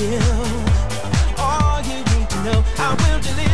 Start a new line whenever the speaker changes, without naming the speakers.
you all you need to know. I will deliver.